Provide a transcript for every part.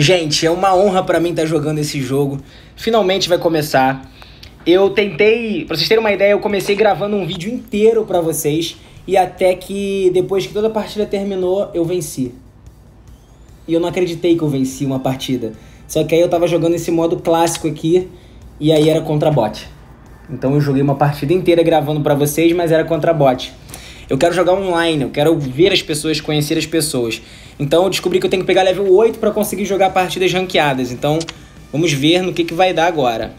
Gente, é uma honra para mim estar tá jogando esse jogo. Finalmente vai começar. Eu tentei, pra vocês terem uma ideia, eu comecei gravando um vídeo inteiro para vocês e até que depois que toda a partida terminou, eu venci. E eu não acreditei que eu venci uma partida. Só que aí eu tava jogando esse modo clássico aqui e aí era contra bot. Então eu joguei uma partida inteira gravando para vocês, mas era contra bot. Eu quero jogar online, eu quero ver as pessoas, conhecer as pessoas. Então eu descobri que eu tenho que pegar level 8 para conseguir jogar partidas ranqueadas. Então vamos ver no que, que vai dar agora.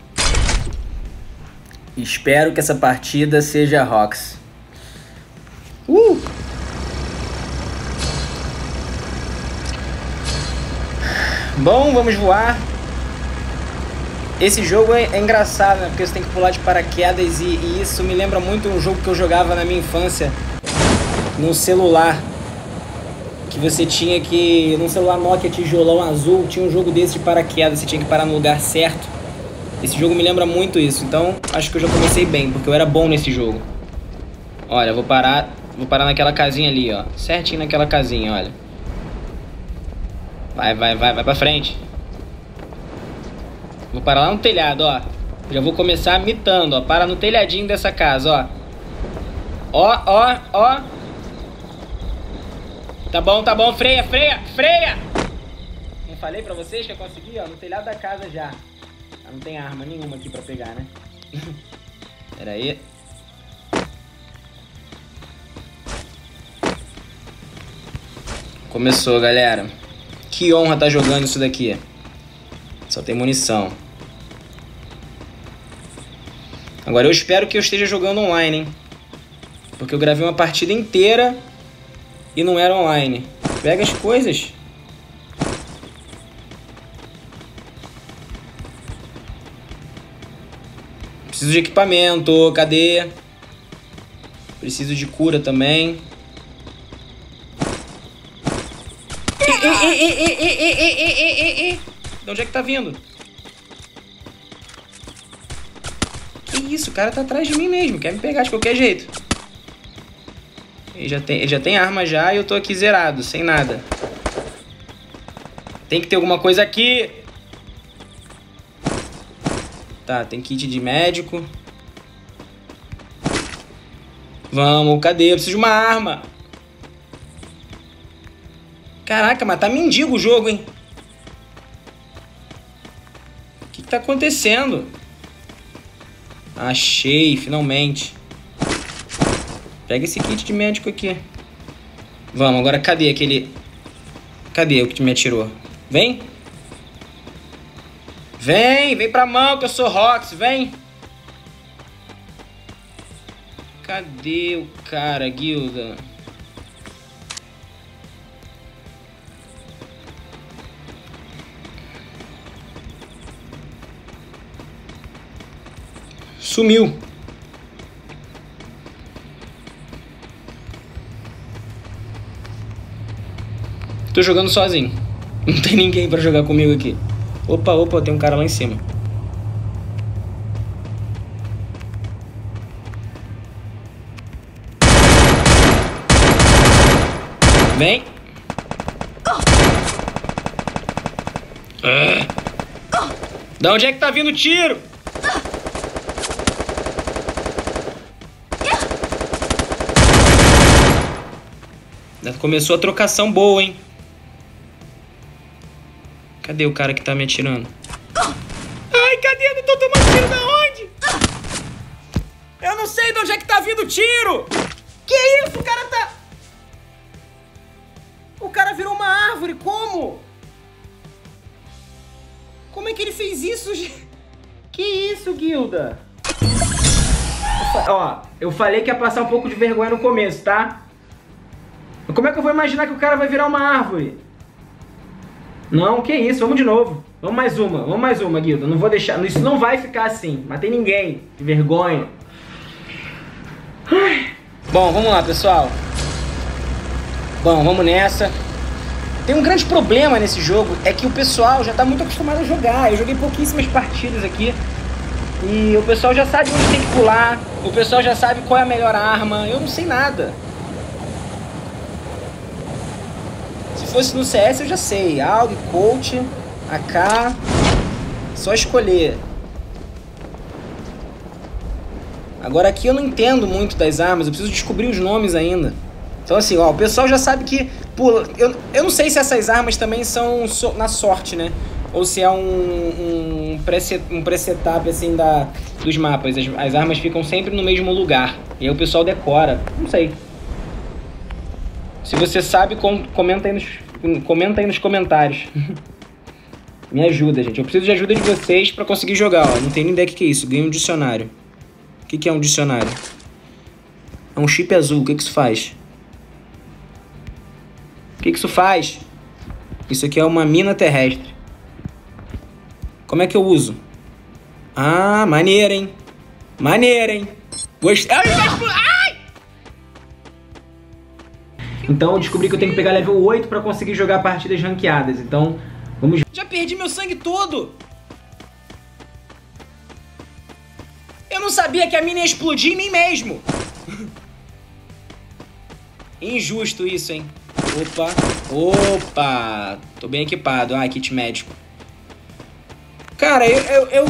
Espero que essa partida seja Rox. Uh! Bom, vamos voar. Esse jogo é, é engraçado, né? Porque você tem que pular de paraquedas e, e, isso me lembra muito um jogo que eu jogava na minha infância no celular. Que você tinha que. Num celular Nokia tijolão azul, tinha um jogo desse de paraquedas, você tinha que parar no lugar certo. Esse jogo me lembra muito isso, então acho que eu já comecei bem, porque eu era bom nesse jogo. Olha, vou parar. Vou parar naquela casinha ali, ó. Certinho naquela casinha, olha. Vai, vai, vai, vai pra frente. Vou parar lá no telhado, ó. Já vou começar mitando, ó. Para no telhadinho dessa casa, ó. Ó, ó, ó. Tá bom, tá bom. Freia, freia, freia! Não falei pra vocês que eu consegui, ó. No telhado da casa já. Ah, não tem arma nenhuma aqui pra pegar, né? Pera aí. Começou, galera. Que honra tá jogando isso daqui. Só tem munição. Agora eu espero que eu esteja jogando online, hein? Porque eu gravei uma partida inteira e não era online. Pega as coisas. Preciso de equipamento, cadê? Preciso de cura também. De onde é que tá vindo? Isso, o cara tá atrás de mim mesmo, quer me pegar de qualquer jeito. Ele já tem, ele já tem arma já e eu tô aqui zerado, sem nada. Tem que ter alguma coisa aqui. Tá, tem kit de médico. Vamos, cadê? Eu preciso de uma arma. Caraca, mas tá mendigo o jogo, hein? O que, que tá acontecendo? Achei, finalmente. Pega esse kit de médico aqui. Vamos, agora cadê aquele... Cadê o que me atirou? Vem. Vem, vem pra mão que eu sou Rox, vem. Cadê o cara, Guilda? Sumiu. Tô jogando sozinho. Não tem ninguém pra jogar comigo aqui. Opa, opa, tem um cara lá em cima. Vem. Ah. Da onde é que tá vindo o tiro? Começou a trocação boa, hein? Cadê o cara que tá me atirando? Ai, cadê? Eu não tô tomando tiro da onde? Eu não sei de onde é que tá vindo o tiro! Que isso? O cara tá... O cara virou uma árvore, como? Como é que ele fez isso? Que isso, Guilda? Ó, eu falei que ia passar um pouco de vergonha no começo, tá? Como é que eu vou imaginar que o cara vai virar uma árvore? Não, que isso, vamos de novo. Vamos mais uma, vamos mais uma, Guilda. Não vou deixar, isso não vai ficar assim. Matei ninguém, que vergonha. Bom, vamos lá, pessoal. Bom, vamos nessa. Tem um grande problema nesse jogo, é que o pessoal já tá muito acostumado a jogar. Eu joguei pouquíssimas partidas aqui. E o pessoal já sabe onde tem que pular. O pessoal já sabe qual é a melhor arma. Eu não sei nada. Fosse no CS eu já sei, AUG, Coach, AK. Só escolher. Agora aqui eu não entendo muito das armas, eu preciso descobrir os nomes ainda. Então assim, ó, o pessoal já sabe que pula. Eu, eu não sei se essas armas também são so, na sorte, né? Ou se é um, um, preset, um presetup assim da, dos mapas. As, as armas ficam sempre no mesmo lugar. E aí o pessoal decora. Não sei. Se você sabe, com, comenta, aí nos, comenta aí nos comentários. Me ajuda, gente. Eu preciso de ajuda de vocês para conseguir jogar. Ó. Não tenho nem ideia do que é isso. Ganhei um dicionário. O que, que é um dicionário? É um chip azul. O que, que isso faz? O que, que isso faz? Isso aqui é uma mina terrestre. Como é que eu uso? Ah, maneiro, hein? Maneiro, hein? Gostei. Ai! Então eu descobri que eu tenho que pegar level 8 pra conseguir jogar partidas ranqueadas. Então, vamos... Já perdi meu sangue todo! Eu não sabia que a mina ia explodir em mim mesmo! Injusto isso, hein? Opa, opa, tô bem equipado. Ah, kit médico. Cara, eu... Eu, eu,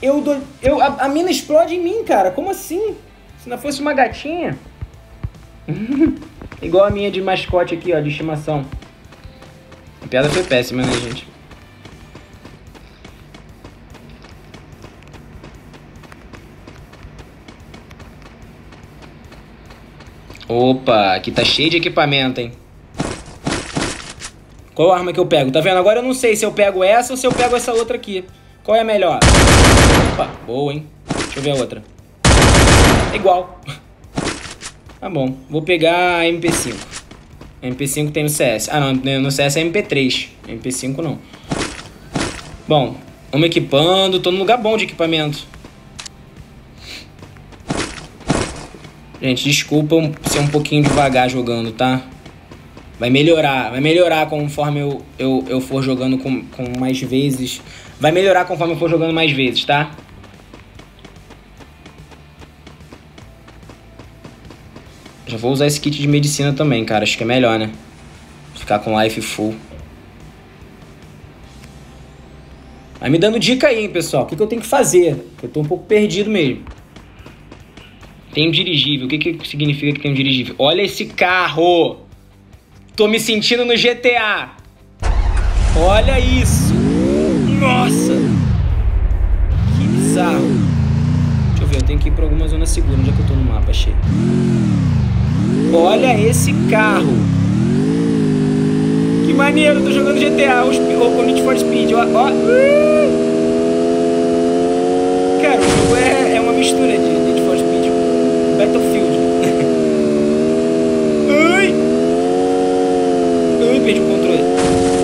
eu, do, eu a, a mina explode em mim, cara. Como assim? Se não fosse uma gatinha... Igual a minha de mascote aqui, ó, de estimação. A piada foi péssima, né, gente? Opa, aqui tá cheio de equipamento, hein? Qual arma que eu pego? Tá vendo? Agora eu não sei se eu pego essa ou se eu pego essa outra aqui. Qual é a melhor? Opa, boa, hein? Deixa eu ver a outra. É igual. Tá bom, vou pegar a MP5. A MP5 tem no CS. Ah, não, no CS é MP3. MP5 não. Bom, vamos equipando. Tô num lugar bom de equipamento. Gente, desculpa ser um pouquinho devagar jogando, tá? Vai melhorar, vai melhorar conforme eu, eu, eu for jogando com, com mais vezes. Vai melhorar conforme eu for jogando mais vezes, tá? Já vou usar esse kit de medicina também, cara. Acho que é melhor, né? Ficar com life full. Vai me dando dica aí, hein, pessoal. O que, que eu tenho que fazer? Eu tô um pouco perdido mesmo. Tem um dirigível. O que, que significa que tem um dirigível? Olha esse carro! Tô me sentindo no GTA. Olha isso! Nossa! Que bizarro. Deixa eu ver, eu tenho que ir pra alguma zona segura. Onde é que eu tô no mapa? Achei. Olha esse carro! Que maneiro! Tô jogando GTA ou, ou Need for Speed. Ó, ó. Cara, o jogo é, é uma mistura de Battlefield. Ai! Ai, perdi o controle.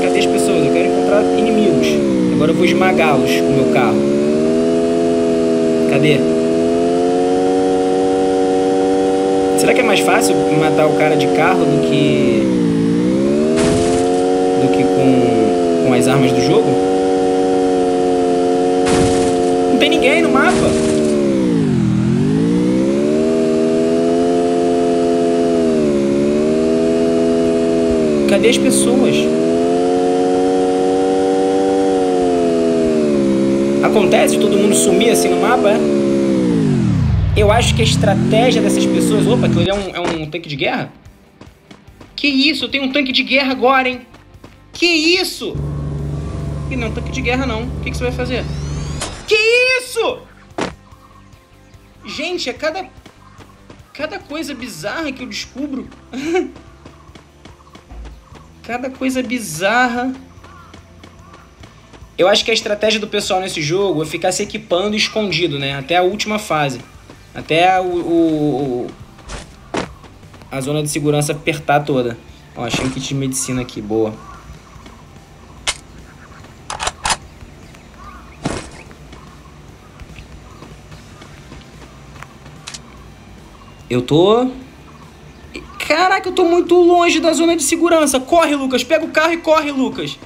Cadê as pessoas? Eu quero encontrar inimigos. Agora eu vou esmagá-los com o meu carro. Cadê? Será que é mais fácil matar o cara de carro do que. do que com, com as armas do jogo? Não tem ninguém no mapa. Cadê as pessoas? Acontece todo mundo sumir assim no mapa, é? Eu acho que a estratégia dessas pessoas... Opa, aquilo ali é um, é um tanque de guerra? Que isso? Eu tenho um tanque de guerra agora, hein? Que isso? E não, tanque de guerra não. O que, que você vai fazer? Que isso? Gente, é cada... Cada coisa bizarra que eu descubro. Cada coisa bizarra. Eu acho que a estratégia do pessoal nesse jogo é ficar se equipando escondido, né? Até a última fase. Até o, o, a zona de segurança apertar toda. Ó, achei um kit de medicina aqui, boa. Eu tô Caraca, eu tô muito longe da zona de segurança. Corre, Lucas. Pega o carro e corre, Lucas.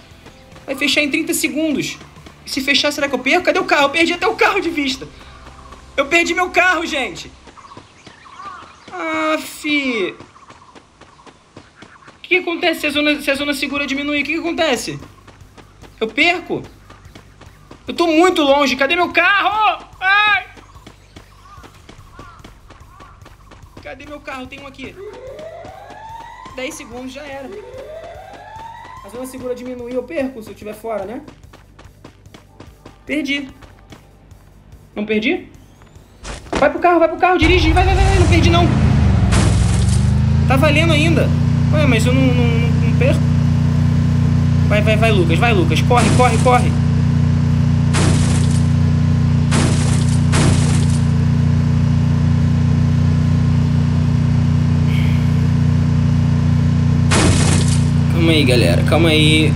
Vai fechar em 30 segundos. Se fechar, será que eu perco? Cadê o carro? Eu perdi até o carro de vista. Eu perdi meu carro, gente. Ah, fi. O que, acontece se a, zona, se a zona segura diminuir? O que, que acontece? Eu perco. Eu tô muito longe. Cadê meu carro? Ai! Cadê meu carro? Tem um aqui. 10 segundos já era. A zona segura diminuir, eu perco se eu estiver fora, né? Perdi. Não perdi? Vai pro carro, vai pro carro, dirige. Vai, vai, vai, não perdi não. Tá valendo ainda. Ué, mas eu não, não, não, perco. Vai, vai, vai, Lucas, vai, Lucas. Corre, corre, corre. Calma aí, galera. Calma aí.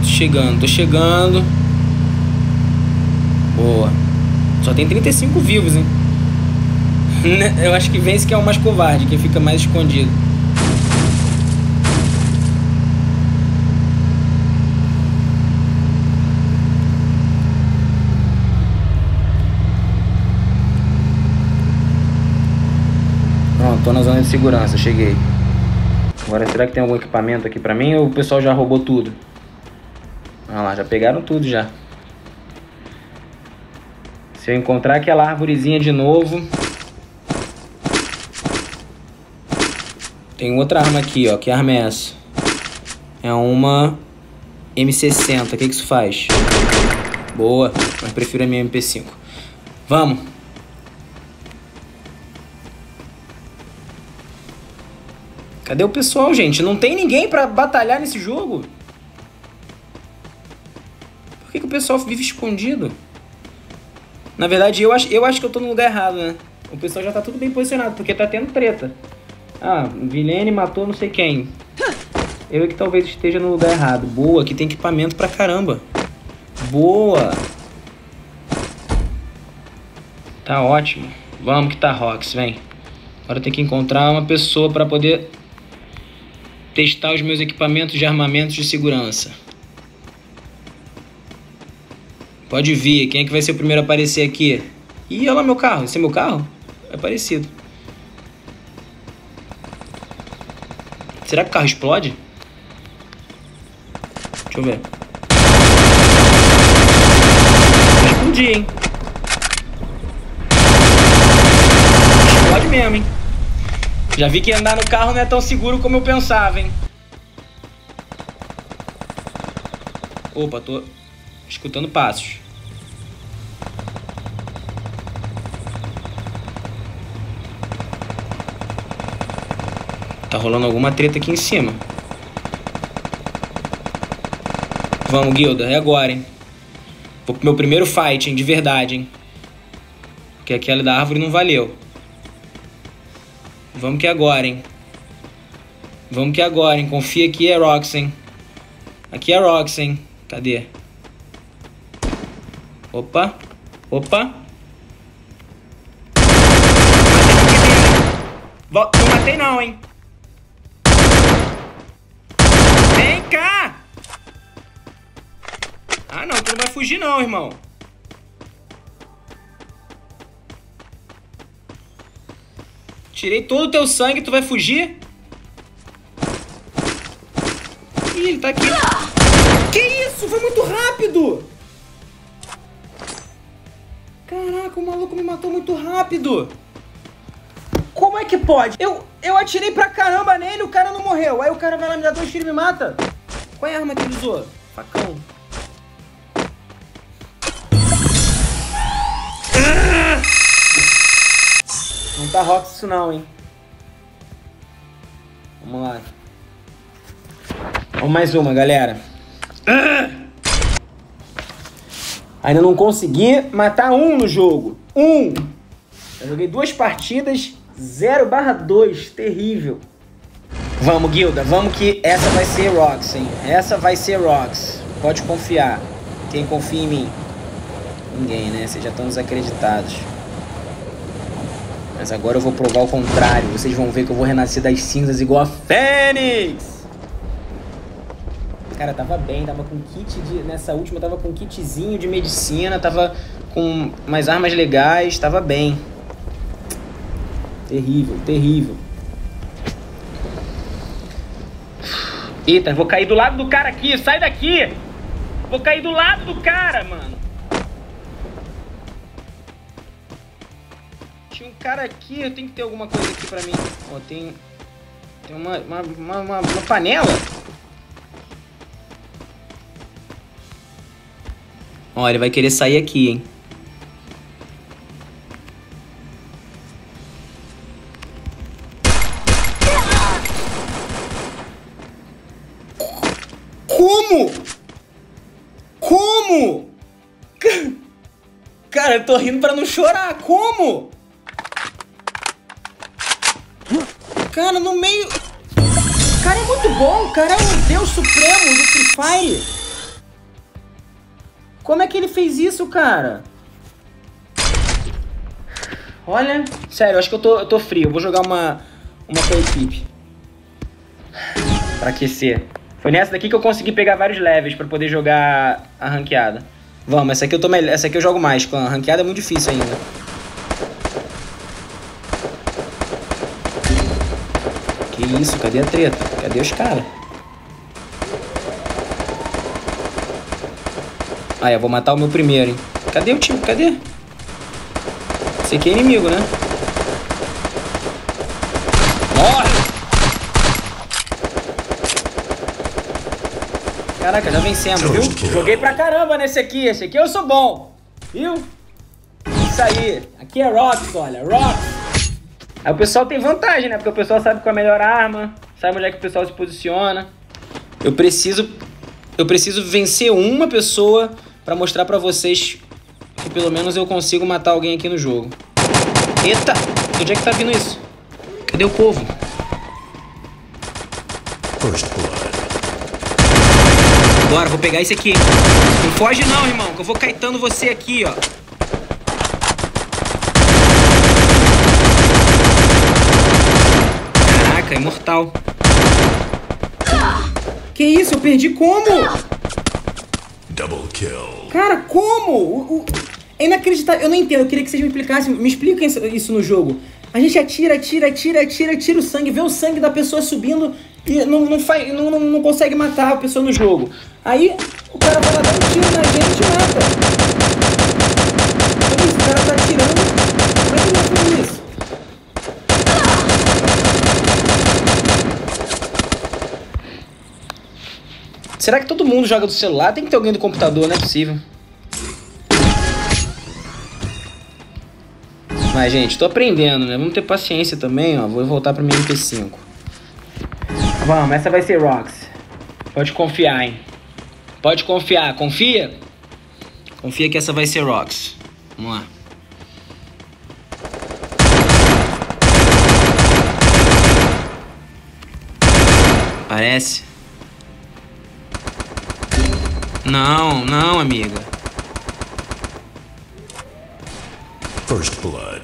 Tô chegando, tô chegando. Boa. Só tem 35 vivos, hein? Eu acho que vence que é o mais covarde, que fica mais escondido. Pronto, tô na zona de segurança, cheguei. Agora, será que tem algum equipamento aqui pra mim ou o pessoal já roubou tudo? Olha lá, já pegaram tudo já. Se eu encontrar aquela árvorezinha de novo... Tem outra arma aqui, ó. Que arma é essa? É uma M60. O que, que isso faz? Boa. Mas prefiro a minha MP5. Vamos. Cadê o pessoal, gente? Não tem ninguém pra batalhar nesse jogo? Por que, que o pessoal vive escondido? Na verdade, eu acho, eu acho que eu tô no lugar errado, né? O pessoal já tá tudo bem posicionado, porque tá tendo treta. Ah, Vilene matou não sei quem. Eu é que talvez esteja no lugar errado. Boa, aqui tem equipamento pra caramba. Boa. Tá ótimo. Vamos que tá Rox, vem. Agora tem que encontrar uma pessoa pra poder testar os meus equipamentos de armamentos de segurança. Pode vir. Quem é que vai ser o primeiro a aparecer aqui? Ih, olha lá meu carro. Esse é meu carro? É parecido. Será que o carro explode? Deixa eu ver. Vai explodir, hein? Explode mesmo, hein? Já vi que andar no carro não é tão seguro como eu pensava, hein? Opa, tô escutando passos. Tá rolando alguma treta aqui em cima. Vamos, Guilda, é agora, hein? Vou pro meu primeiro fight, hein? De verdade, hein? Porque aquela da árvore não valeu. Vamos que agora, hein? Vamos que agora, hein? Confia que é Rox, hein? Aqui é Rox, hein? Cadê? Opa. Opa. Não matei não, hein? Cá! Ah, não. Tu não vai fugir não, irmão. Tirei todo o teu sangue, tu vai fugir? Ih, ele tá aqui. Que isso? Foi muito rápido! Caraca, o maluco me matou muito rápido! Como é que pode? Eu, eu atirei pra caramba nele o cara não morreu. Aí o cara vai lá me dar dois tiros e me mata. Qual é a arma que ele usou? Facão. Não tá rock isso não, hein? Vamos lá. Vamos mais uma, galera. Ainda não consegui matar um no jogo. Um! Eu joguei duas partidas, 0 barra 2. Terrível. Vamos, Guilda. Vamos que essa vai ser Rox, hein? Essa vai ser Rox. Pode confiar. Quem confia em mim? Ninguém, né? Vocês já estão desacreditados. Mas agora eu vou provar o contrário. Vocês vão ver que eu vou renascer das cinzas igual a Fênix. Cara, tava bem, tava com kit de. Nessa última, tava com kitzinho de medicina, tava com umas armas legais, tava bem. Terrível, terrível. Eita, vou cair do lado do cara aqui, sai daqui! Vou cair do lado do cara, mano. Tinha um cara aqui, eu tenho que ter alguma coisa aqui pra mim. Ó, tem... Tem uma, uma, uma, uma, uma panela. Ó, ele vai querer sair aqui, hein. Rindo pra não chorar. Como? Cara, no meio... O cara é muito bom. O cara é o deus supremo do Free Fire. Como é que ele fez isso, cara? Olha, sério, acho que eu tô, eu tô frio. Eu vou jogar uma, uma com a equipe. Pra aquecer. Foi nessa daqui que eu consegui pegar vários levels pra poder jogar a ranqueada. Vamos, essa aqui eu tô melhor. Essa aqui eu jogo mais. A ranqueada é muito difícil ainda. Que isso? Cadê a treta? Cadê os caras? Ah, eu vou matar o meu primeiro, hein? Cadê o time? Cadê? Esse aqui é inimigo, né? Caraca, já vencemos, viu? Joguei pra caramba nesse aqui. Esse aqui eu sou bom. Viu? Isso aí. Aqui é Rocks, olha. Rocks. Aí o pessoal tem vantagem, né? Porque o pessoal sabe qual é a melhor arma. Sabe onde é que o pessoal se posiciona. Eu preciso... Eu preciso vencer uma pessoa pra mostrar pra vocês que pelo menos eu consigo matar alguém aqui no jogo. Eita! Onde é que tá vindo isso? Cadê o povo? First blood. Bora, vou pegar esse aqui. Não foge não, irmão, que eu vou caetando você aqui, ó. Caraca, imortal. Que isso? Eu perdi como? Double kill. Cara, como? O, o... É inacreditável. Eu não entendo. Eu queria que vocês me explicassem. Me expliquem isso no jogo. A gente atira, atira, atira, atira, atira o sangue, vê o sangue da pessoa subindo e não, não, faz, não, não, não consegue matar a pessoa no jogo. Aí o cara vai lá dar um tiro na gente e mata. Olha isso, o cara tá atirando. Como é ele fazer isso? Será que todo mundo joga do celular? Tem que ter alguém do computador, não é possível. Mas, gente, tô aprendendo, né? Vamos ter paciência também, ó. Vou voltar pra minha MP5. Vamos, essa vai ser Rocks. Pode confiar, hein? Pode confiar. Confia? Confia que essa vai ser Rocks. Vamos lá. Parece. Não, não, amiga. First Blood.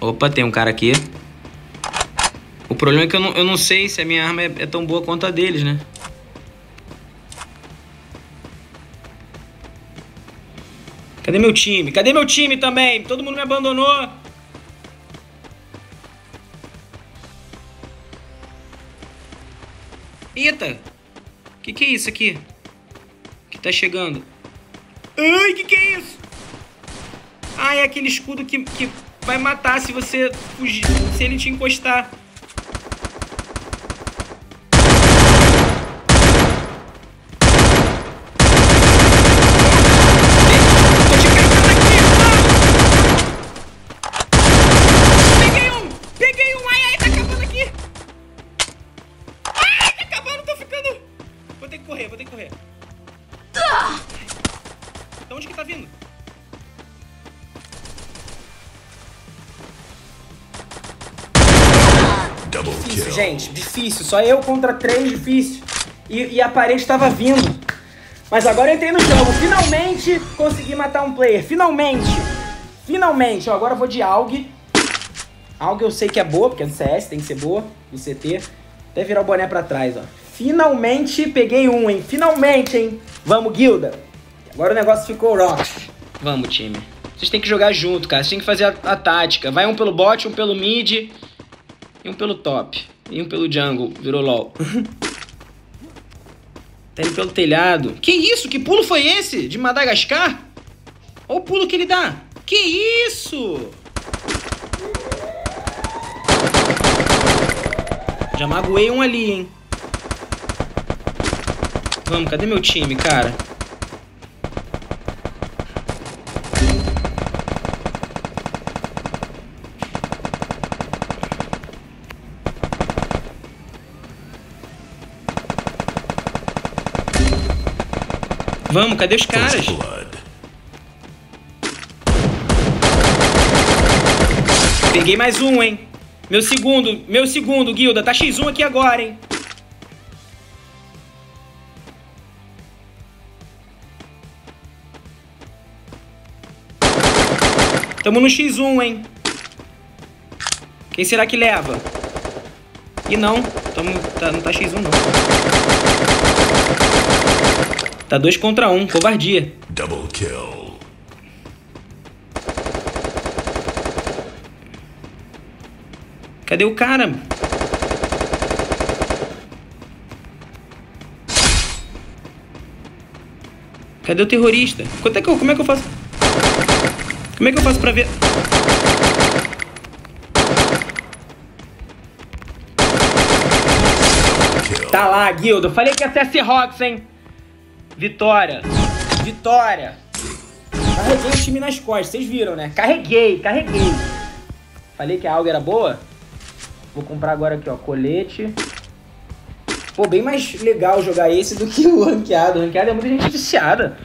Opa, tem um cara aqui. O problema é que eu não, eu não sei se a minha arma é, é tão boa quanto a deles, né? Cadê meu time? Cadê meu time também? Todo mundo me abandonou. Eita! Que que é isso aqui? Que tá chegando? Ai, que que é isso? Ah, é aquele escudo que, que vai matar se você fugir, se ele te encostar. Difícil, gente. Difícil. Só eu contra três, difícil. E, e a parede estava vindo. Mas agora eu entrei no jogo. Finalmente consegui matar um player. Finalmente. Finalmente. Ó, agora eu vou de AUG. AUG eu sei que é boa, porque é do CS, tem que ser boa. Do CT. Até virar o boné pra trás, ó. Finalmente peguei um, hein. Finalmente, hein. Vamos, guilda. Agora o negócio ficou rock. Vamos, time. Vocês têm que jogar junto, cara. Vocês têm que fazer a, a tática. Vai um pelo bot, um pelo mid. E um pelo top. E um pelo jungle. Virou LOL. Tá indo pelo telhado. Que isso? Que pulo foi esse? De Madagascar? Olha o pulo que ele dá. Que isso? Já magoei um ali, hein? Vamos, cadê meu time, cara? Vamos, cadê os caras? Peguei mais um, hein? Meu segundo, meu segundo, Guilda. Tá X1 aqui agora, hein? Tamo no X1, hein? Quem será que leva? E não, tamo, tá, não tá X1 não. Tá dois contra um, covardia. Double kill. Cadê o cara? Cadê o terrorista? Quanto é que eu, como é que eu faço? Como é que eu faço pra ver? Tá lá, Guildo. Falei que ia ser Rox, hein? Vitória. Vitória. Carreguei o time nas costas, vocês viram, né? Carreguei, carreguei. Falei que a alga era boa. Vou comprar agora aqui, ó, colete. Pô, bem mais legal jogar esse do que o ranqueado. O ranqueado é muita gente viciada.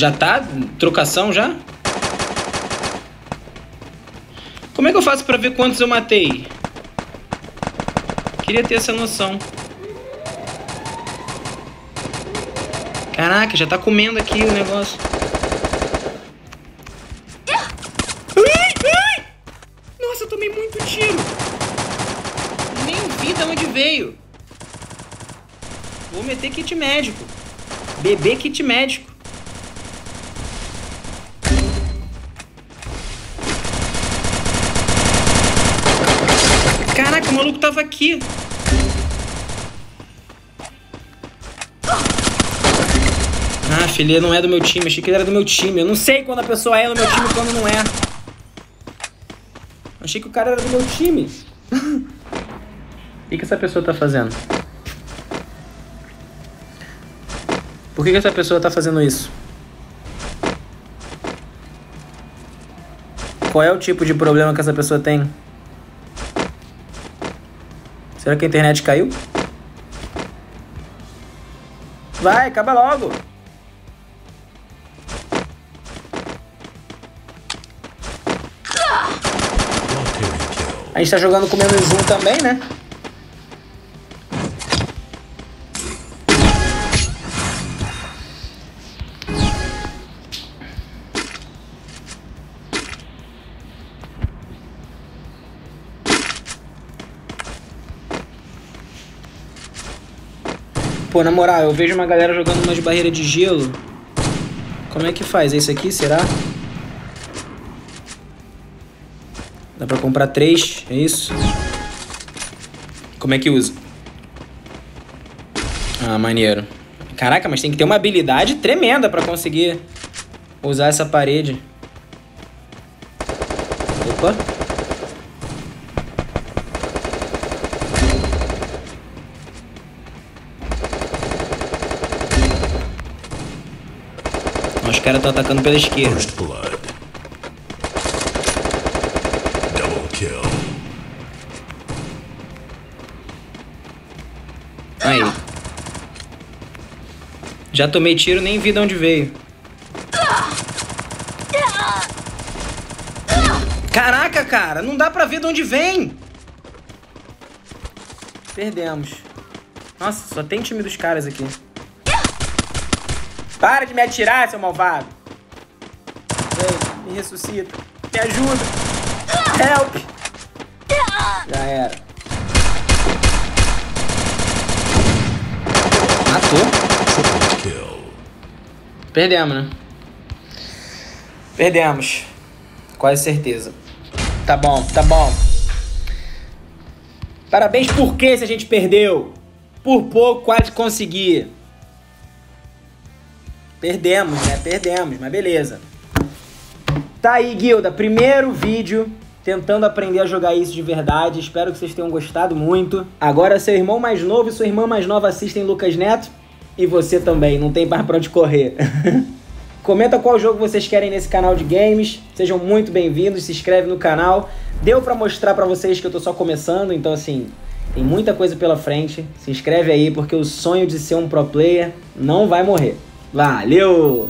Já tá? Trocação já? Como é que eu faço pra ver quantos eu matei? Queria ter essa noção. Caraca, já tá comendo aqui o negócio. Nossa, tomei muito tiro. Nem vi de onde veio. Vou meter kit médico. Bebê kit médico. Caraca, o maluco tava aqui. Ah, filha, não é do meu time. Achei que ele era do meu time. Eu não sei quando a pessoa é do meu time e quando não é. Achei que o cara era do meu time. o que, que essa pessoa tá fazendo? Por que, que essa pessoa tá fazendo isso? Qual é o tipo de problema que essa pessoa tem? Será que a internet caiu? Vai, acaba logo. A gente tá jogando com menos um também, né? Pô, na moral, eu vejo uma galera jogando umas barreiras de gelo. Como é que faz? É isso aqui, será? Dá pra comprar três, é isso? Como é que usa? Ah, maneiro. Caraca, mas tem que ter uma habilidade tremenda pra conseguir usar essa parede. Os caras estão atacando pela esquerda. Aí. Já tomei tiro, nem vi de onde veio. Caraca, cara, não dá pra ver de onde vem. Perdemos. Nossa, só tem time dos caras aqui. Para de me atirar, seu malvado. Vem, me ressuscita. Me ajuda. Help. Já era. Matou. Perdemos, né? Perdemos. Quase certeza. Tá bom, tá bom. Parabéns por quê se a gente perdeu? Por pouco quase consegui. Perdemos, né? Perdemos, mas beleza. Tá aí, Guilda. Primeiro vídeo tentando aprender a jogar isso de verdade. Espero que vocês tenham gostado muito. Agora seu irmão mais novo e sua irmã mais nova assistem Lucas Neto. E você também, não tem mais pra onde correr. Comenta qual jogo vocês querem nesse canal de games. Sejam muito bem-vindos, se inscreve no canal. Deu pra mostrar pra vocês que eu tô só começando, então assim, tem muita coisa pela frente. Se inscreve aí porque o sonho de ser um pro player não vai morrer. Valeu!